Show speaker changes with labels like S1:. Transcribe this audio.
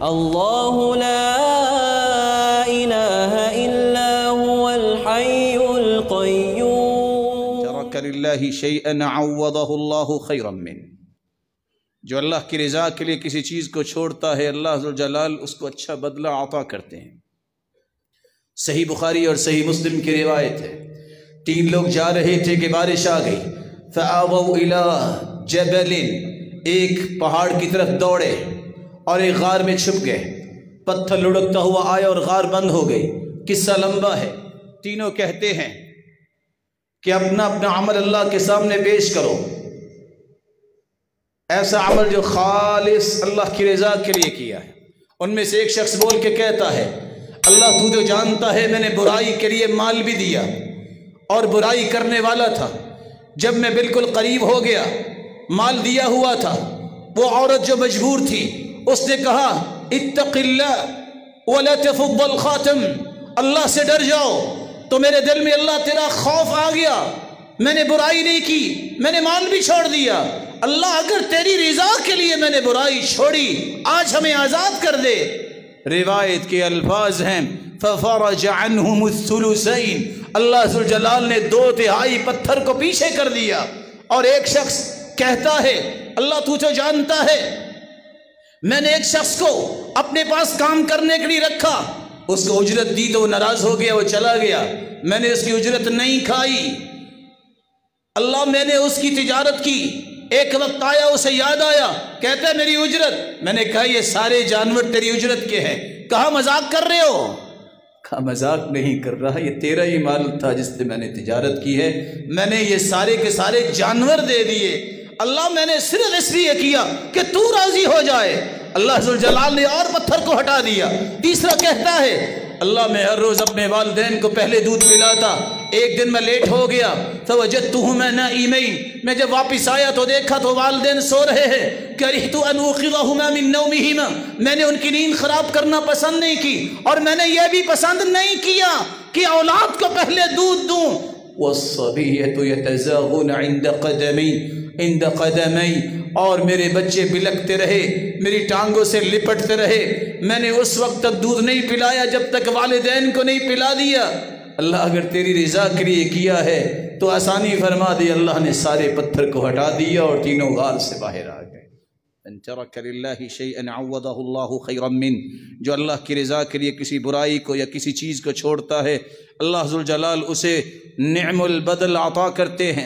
S1: الله لا إله إلا هو الحي القيوم
S2: ترك لله شيئا عوضه الله خيرا منه جو اللہ کی رضا کے لیے کسی چیز کو چھوڑتا ہے، اللہ ذوالجلال اس کو اچھا بدلہ عطا کرتے ہیں۔ صحیح بخاری اور صحیح مسلم کی روایت ہے۔ تین لوگ جا رہے تھے کہ بارش آ گئی۔ فآووا الى جبل۔ ایک پہاڑ کی طرف دوڑے۔ اور ایک غار میں چھپ گئے۔ پتھر لڑکتا ہوا آیا اور غار بند ہو گئی قصہ لمبا ہے۔ تینوں کہتے ہیں کہ اپنا اپنا عمل اللہ کے سامنے پیش کرو۔ ایسا عمل جو خالص اللہ کی رضا کے لیے کیا ہے۔ ان میں سے ایک شخص بول کے کہتا ہے، اللہ تو جو جانتا ہے، میں نے برائی کے لیے مال بھی دیا۔ اور برائی کرنے والا تھا۔ جب میں بالکل قریب ہو گیا، مال دیا ہوا تھا۔ وہ عورت جو مجبور تھی اس نے کہا، اتق اللہ ولا تفض الخاتم. اللہ سے ڈر جاؤ۔ تو میرے دل میں اللہ تیرا خوف آ گیا۔ میں نے برائی نہیں کی، میں نے مال بھی چھوڑ دیا۔ اللہ اگر تیری رضا کے لیے میں نے برائی چھوڑی، آج ہمیں آزاد کر دے۔ روایت کے الفاظ ہیں، ففرج عنہم الثلثین اللہ ذوالجلال نے دو تہائی پتھر کو پیچھے کر دیا۔ اور ایک شخص کہتا ہے، اللہ تو جو جانتا ہے میں نے ایک شخص کو اپنے پاس کام کرنے کے لیے رکھا۔ اس کو اجرت دی تو وہ ناراض ہو گیا، وہ چلا گیا۔ میں نے اس کی اجرت نہیں کھائی۔ اللہ میں نے اس کی تجارت کی۔ ایک وقت آیا، اسے یاد آیا، کہتا ہے، میری اجرت؟ میں نے کہا، یہ سارے جانور تیری اجرت کے ہیں۔ کہا مذاق کر رہے ہو؟ کہا مذاق نہیں کر رہا، یہ تیرا ہی مال تھا جس سے میں نے تجارت کی ہے۔ میں نے یہ سارے کے سارے جانور دے دیے۔ اللہ میں نے صرف اس لیے کیا کہ تو راضی ہو جائے۔ اللہ ذوالجلال نے اور پتھر کو ہٹا دیا۔ تیسرا کہتا ہے، اللہ میں ہر روز اپنے والدین کو پہلے دودھ پلاتا، ایک دن میں لیٹ ہو گیا تو وجد میں نہ ایمین میں جب واپس آیا تو دیکھا تو والدین سو رہے ہیں۔ کرہت ان اوقظہما من نومہما، میں نے ان کی نیند خراب کرنا پسند نہیں کی، اور میں نے یہ بھی پسند نہیں کیا کہ اولاد کو پہلے دودھ دوں۔ والصبیت یتزاغون عند قدمی عند قدمی اور میرے بچے بلکتے رہے، میری ٹانگوں سے لپٹتے رہے۔ میں نے اس وقت تک دودھ نہیں پلایا جب تک والدین کو نہیں پلا دیا۔ اللہ اگر تیری رضا کے لیے کیا ہے، تو آسانی فرما دی اللہ نے سارے پتھر کو ہٹا دیا اور تینوں غار سے باہر آ گئے۔ ان ترک للہ شیئا عوضہ اللہ خیرا من، جو اللہ کی رضا کے لیے کسی برائی کو یا کسی چیز کو چھوڑتا ہے، اللہ ذوالجلال اسے نعم البدل عطا کرتے ہیں۔